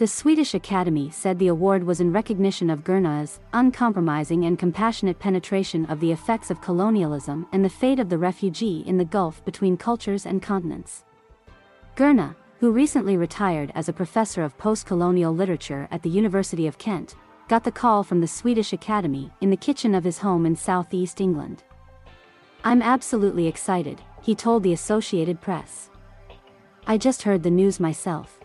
The Swedish Academy said the award was in recognition of Gurnah's uncompromising and compassionate penetration of the effects of colonialism and the fate of the refugee in the gulf between cultures and continents. Gurnah, who recently retired as a professor of post-colonial literature at the University of Kent, got the call from the Swedish Academy in the kitchen of his home in southeast England. I'm absolutely excited, he told the Associated Press. I just heard the news myself.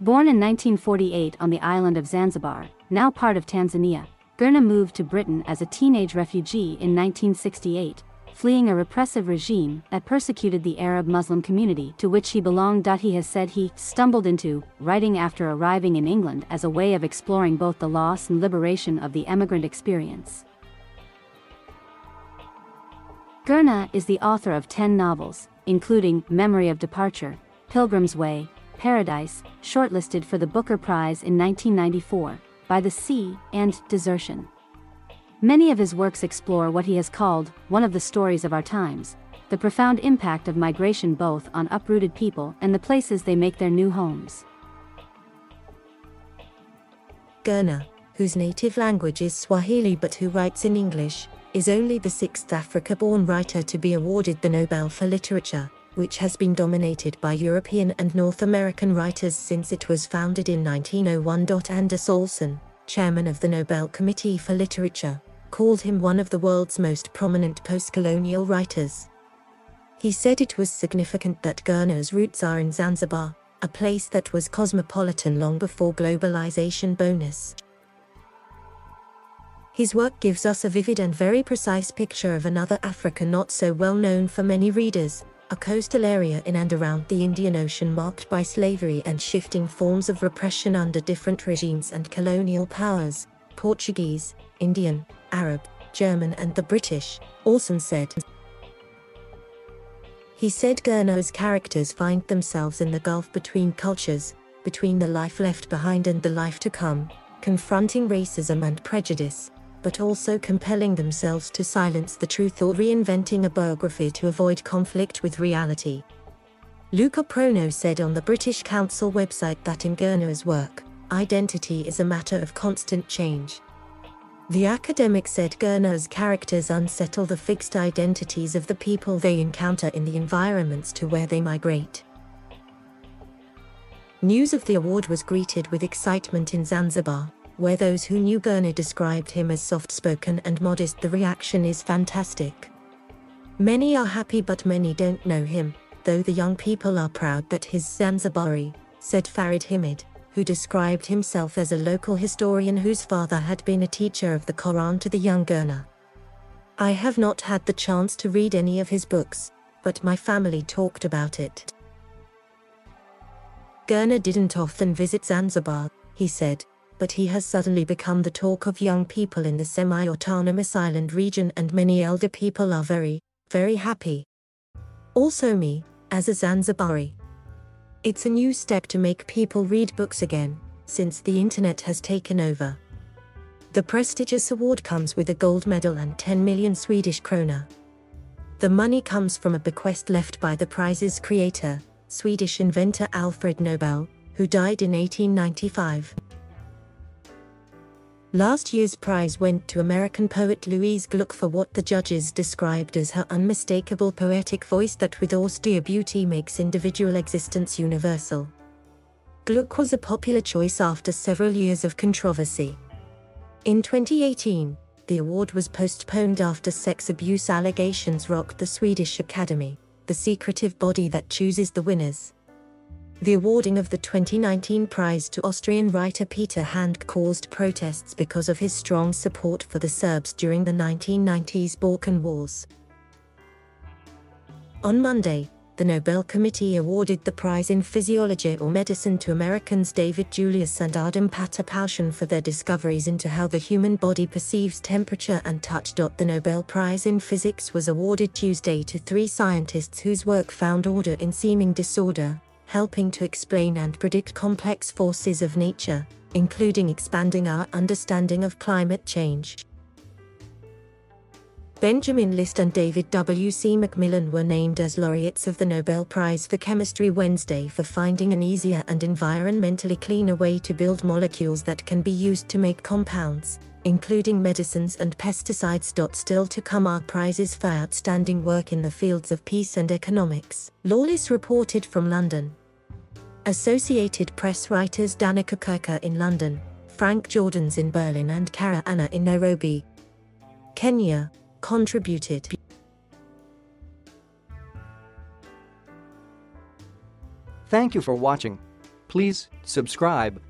Born in 1948 on the island of Zanzibar, now part of Tanzania, Gurnah moved to Britain as a teenage refugee in 1968, fleeing a repressive regime that persecuted the Arab Muslim community to which he belonged. He has said he stumbled into writing after arriving in England as a way of exploring both the loss and liberation of the emigrant experience. Gurnah is the author of 10 novels, including Memory of Departure, Pilgrim's Way, Paradise, shortlisted for the Booker Prize in 1994, By the Sea, and Desertion. Many of his works explore what he has called one of the stories of our times the profound impact of migration both on uprooted people and the places they make their new homes. Gurnah, whose native language is Swahili but who writes in English, is only the sixth Africa born writer to be awarded the Nobel for Literature which has been dominated by European and North American writers since it was founded in 1901. Anders Olsson, chairman of the Nobel Committee for Literature, called him one of the world's most prominent post-colonial writers. He said it was significant that Gurnah's roots are in Zanzibar, a place that was cosmopolitan long before globalization bonus. His work gives us a vivid and very precise picture of another Africa not so well known for many readers, a coastal area in and around the Indian Ocean marked by slavery and shifting forms of repression under different regimes and colonial powers, Portuguese, Indian, Arab, German and the British, Olsson said. He said Gurnah's characters find themselves in the gulf between cultures, between the life left behind and the life to come, confronting racism and prejudice, but also compelling themselves to silence the truth or reinventing a biography to avoid conflict with reality. Luca Prono said on the British Council website that in Gurnah's work, identity is a matter of constant change. The academic said Gurnah's characters unsettle the fixed identities of the people they encounter in the environments to where they migrate. News of the award was greeted with excitement in Zanzibar, where those who knew Gurnah described him as soft-spoken and modest the reaction is fantastic. Many are happy but many don't know him, though the young people are proud that he's Zanzibari, said Farid Hamid, who described himself as a local historian whose father had been a teacher of the Quran to the young Gurnah. I have not had the chance to read any of his books, but my family talked about it. Gurnah didn't often visit Zanzibar, he said, but he has suddenly become the talk of young people in the semi-autonomous island region and many elder people are very, very happy. Also me, as a Zanzibari. It's a new step to make people read books again, since the internet has taken over. The prestigious award comes with a gold medal and 10 million Swedish krona. The money comes from a bequest left by the prize's creator, Swedish inventor Alfred Nobel, who died in 1895. Last year's prize went to American poet Louise Gluck for what the judges described as her unmistakable poetic voice that with austere beauty makes individual existence universal. Gluck was a popular choice after several years of controversy. In 2018, the award was postponed after sex abuse allegations rocked the Swedish Academy, the secretive body that chooses the winners. The awarding of the 2019 prize to Austrian writer Peter Handke caused protests because of his strong support for the Serbs during the 1990s Balkan Wars. On Monday, the Nobel Committee awarded the prize in physiology or medicine to Americans David Julius and Ardem Patapoutian for their discoveries into how the human body perceives temperature and touch. The Nobel Prize in Physics was awarded Tuesday to three scientists whose work found order in seeming disorder, helping to explain and predict complex forces of nature, including expanding our understanding of climate change. Benjamin List and David W. C. Macmillan were named as laureates of the Nobel Prize for Chemistry Wednesday for finding an easier and environmentally cleaner way to build molecules that can be used to make compounds, including medicines and pesticides. Still to come are prizes for outstanding work in the fields of peace and economics. Lawless reported from London. Associated Press writers Danica Kirka in London, Frank Jordans in Berlin and Kara Anna in Nairobi, Kenya, contributed. Thank you for watching. Please subscribe